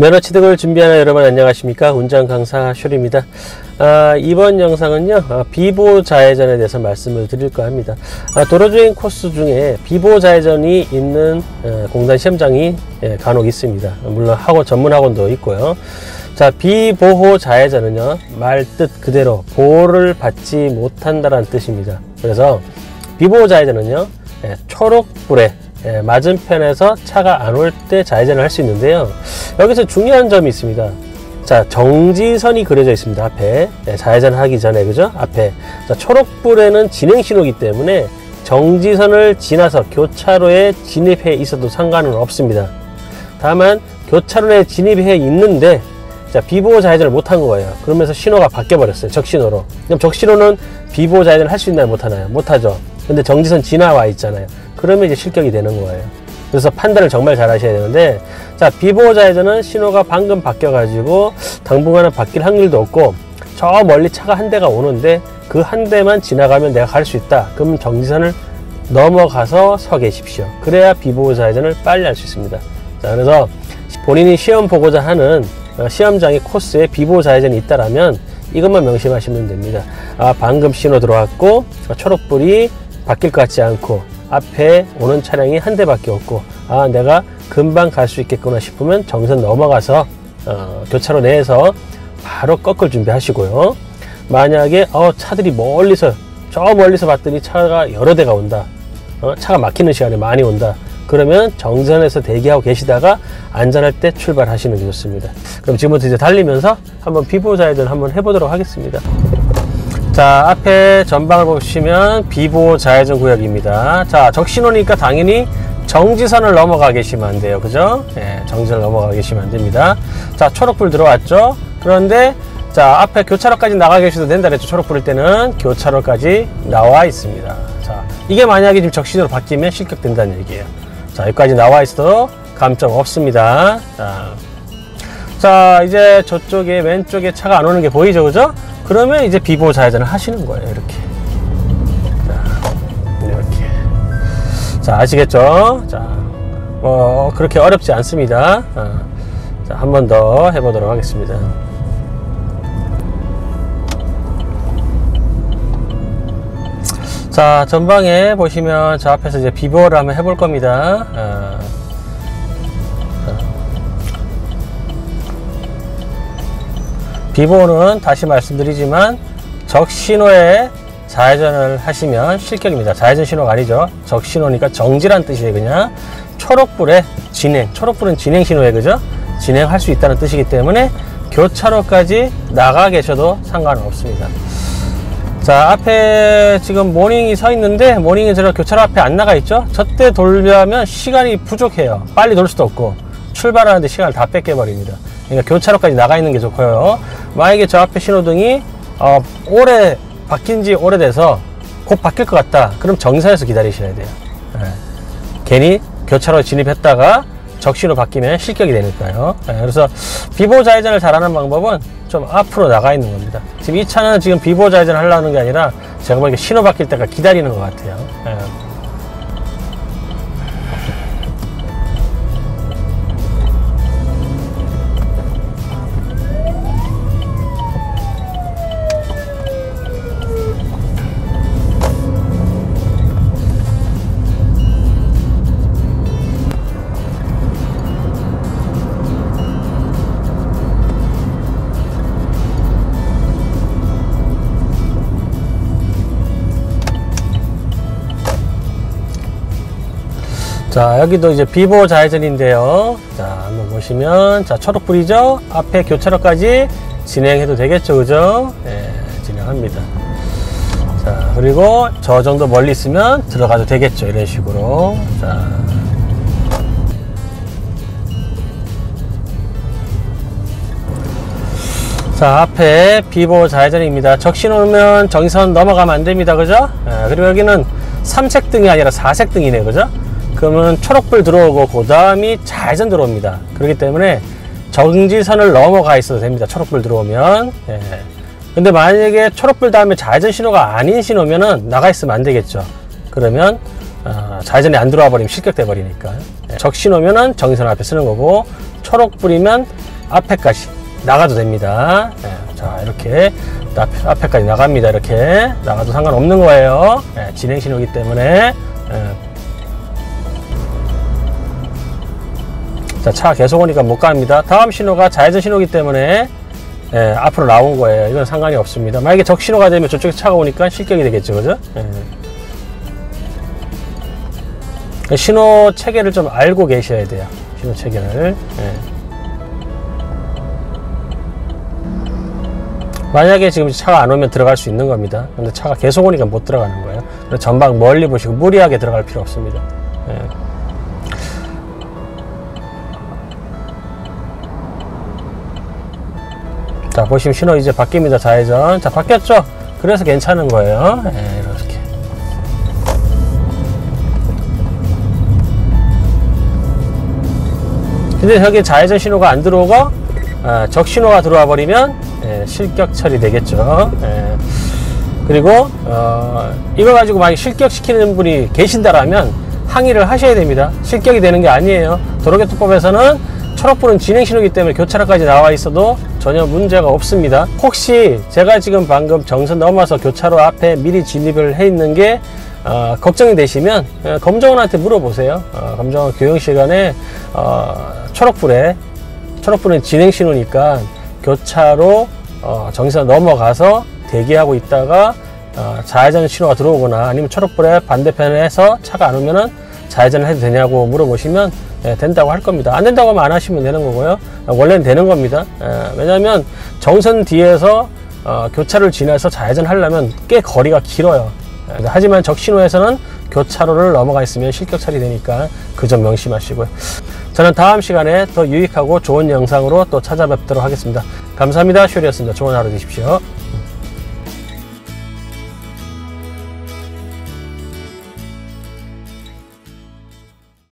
면허 취득을 준비하는 여러분 안녕하십니까? 운전 강사 슈리입니다. 아, 이번 영상은요 아, 비보 좌회전에 대해서 말씀을 드릴까 합니다. 아, 도로주행 코스 중에 비보 좌회전이 있는 에, 공단 시험장이 예, 간혹 있습니다. 물론 학원 전문 학원도 있고요. 자 비보호 좌회전은요 말 뜻 그대로 보호를 받지 못한다는 뜻입니다. 그래서 비보호 좌회전은요 예, 초록불에 예, 맞은편에서 차가 안 올 때 좌회전을 할 수 있는데요. 여기서 중요한 점이 있습니다. 자, 정지선이 그려져 있습니다. 앞에. 예, 좌회전 하기 전에, 그죠? 앞에. 자, 초록불에는 진행 신호기 때문에 정지선을 지나서 교차로에 진입해 있어도 상관은 없습니다. 다만, 교차로에 진입해 있는데, 자, 비보호 좌회전을 못한 거예요. 그러면서 신호가 바뀌어 버렸어요. 적신호로. 그럼 적신호는 비보호 좌회전을 할 수 있나요? 못하나요? 못하죠. 근데 정지선 지나와 있잖아요. 그러면 이제 실격이 되는 거예요. 그래서 판단을 정말 잘 하셔야 되는데, 자, 비보호 좌회전은 신호가 방금 바뀌어 가지고 당분간은 바뀔 확률도 없고, 저 멀리 차가 한 대가 오는데 그 한 대만 지나가면 내가 갈 수 있다. 그럼 정지선을 넘어가서 서 계십시오. 그래야 비보호 좌회전을 빨리 할 수 있습니다. 자, 그래서 본인이 시험 보고자 하는 어, 시험장의 코스에 비보호 좌회전이 있다라면 이것만 명심하시면 됩니다. 아, 방금 신호 들어왔고 초록불이 바뀔 것 같지 않고 앞에 오는 차량이 한 대밖에 없고 아 내가 금방 갈 수 있겠구나 싶으면 정선 넘어가서 어, 교차로 내에서 바로 꺾을 준비하시고요. 만약에 어, 차들이 멀리서 저 멀리서 봤더니 차가 여러 대가 온다. 어, 차가 막히는 시간에 많이 온다. 그러면 정선에서 대기하고 계시다가 안전할 때 출발하시는 게 좋습니다. 그럼 지금부터 이제 달리면서 한번 비보 좌회전 한번 해보도록 하겠습니다. 자, 앞에 전방을 보시면 비보 좌회전 구역입니다. 자, 적신호니까 당연히 정지선을 넘어가 계시면 안 돼요. 그죠? 예, 정지선을 넘어가 계시면 안 됩니다. 자, 초록불 들어왔죠? 그런데 자, 앞에 교차로까지 나가 계셔도 된다 그랬죠. 초록불일 때는 교차로까지 나와 있습니다. 자, 이게 만약에 지금 적신호로 바뀌면 실격된다는 얘기예요. 자, 여기까지 나와 있어도 감점 없습니다. 자, 자, 이제 저쪽에 왼쪽에 차가 안 오는 게 보이죠, 그죠? 그러면 이제 비보 좌회전을 하시는 거예요, 이렇게. 자, 이렇게. 자, 아시겠죠? 자, 뭐, 그렇게 어렵지 않습니다. 어, 자, 한 번 더 해보도록 하겠습니다. 자, 전방에 보시면 저 앞에서 이제 비보를 한번 해볼 겁니다. 어, 비보는 다시 말씀드리지만 적신호에 좌회전을 하시면 실격입니다. 좌회전 신호가 아니죠. 적신호니까 정지란 뜻이에요. 그냥 초록불에 진행. 초록불은 진행 신호에 그죠? 진행할 수 있다는 뜻이기 때문에 교차로까지 나가 계셔도 상관은 없습니다. 자, 앞에 지금 모닝이 서 있는데 모닝이 저런 교차로 앞에 안 나가 있죠? 저때 돌려면 시간이 부족해요. 빨리 돌 수도 없고 출발하는데 시간을 다 뺏겨 버립니다. 그러니까 교차로까지 나가 있는 게 좋고요. 만약에 저 앞에 신호등이 어, 오래 바뀐 지 오래돼서 곧 바뀔 것 같다. 그럼 정선에서 기다리셔야 돼요. 네. 괜히 교차로 진입했다가 적신호 바뀌면 실격이 되니까요. 네. 그래서 비보 좌회전을 잘하는 방법은 좀 앞으로 나가 있는 겁니다. 지금 이 차는 지금 비보 좌회전 하려는 게 아니라 제가 보기에 신호 바뀔 때가 기다리는 것 같아요. 네. 자 여기도 이제 비보 좌회전인데요. 자 한번 보시면 자 초록불이죠? 앞에 교차로까지 진행해도 되겠죠? 그죠? 네, 진행합니다. 자 그리고 저 정도 멀리 있으면 들어가도 되겠죠? 이런 식으로. 자. 자 앞에 비보 좌회전입니다. 적신 오면 정선 넘어가면 안 됩니다. 그죠? 아, 그리고 여기는 삼색 등이 아니라 사색 등이네 그죠 그러면 초록불 들어오고 그 다음이 좌회전 들어옵니다. 그렇기 때문에 정지선을 넘어가 있어도 됩니다. 초록불 들어오면. 예. 근데 만약에 초록불 다음에 좌회전 신호가 아닌 신호면은 나가 있으면 안 되겠죠. 그러면 아, 좌회전이 안 들어와 버리면 실격돼 버리니까. 예, 적신호면은 정선 앞에 쓰는 거고 초록불이면 앞에까지 나가도 됩니다. 예, 자 이렇게 앞, 앞에까지 나갑니다. 이렇게 나가도 상관없는 거예요. 예, 진행 신호기 때문에 자, 차 계속 오니까 못 갑니다. 다음 신호가 좌회전 신호기 때문에 예, 앞으로 나온 거예요. 이건 상관이 없습니다. 만약에 적신호가 되면 저쪽에 차가 오니까 실격이 되겠죠. 그죠? 예. 신호 체계를 좀 알고 계셔야 돼요. 신호 체계를. 예. 만약에 지금 차가 안 오면 들어갈 수 있는 겁니다. 근데 차가 계속 오니까 못 들어가는 거예요. 전방 멀리 보시고 무리하게 들어갈 필요 없습니다. 예. 자 보시면 신호 이제 바뀝니다. 좌회전. 자 바뀌었죠? 그래서 괜찮은 거예요. 예, 이렇게. 근데 여기 좌회전 신호가 안 들어오고 아, 적 신호가 들어와 버리면 예, 실격 처리 되겠죠. 예. 그리고 어, 이거 가지고 만약 실격시키는 분이 계신다라면 항의를 하셔야 됩니다. 실격이 되는 게 아니에요. 도로교통법에서는 초록불은 진행 신호기 때문에 교차로까지 나와 있어도 전혀 문제가 없습니다. 혹시 제가 지금 방금 정선 넘어서 교차로 앞에 미리 진입을 해 있는 게 어, 걱정이 되시면 어, 검정원한테 물어보세요. 어, 검정원 교영 시간에 어, 초록불에 초록불은 진행 신호니까 교차로 어, 정선 넘어가서 대기하고 있다가 어, 좌회전 신호가 들어오거나 아니면 초록불에 반대편에서 차가 안 오면은 좌회전을 해도 되냐고 물어보시면 예, 된다고 할 겁니다. 안 된다고 하면 안 하시면 되는 거고요. 아, 원래는 되는 겁니다. 예, 왜냐하면 정선 뒤에서 어, 교차로를 지나서 좌회전 하려면 꽤 거리가 길어요. 예, 하지만 적신호에서는 교차로를 넘어가 있으면 실격 처리되니까 그 점 명심하시고요. 저는 다음 시간에 더 유익하고 좋은 영상으로 또 찾아뵙도록 하겠습니다. 감사합니다. 슈리였습니다. 좋은 하루 되십시오.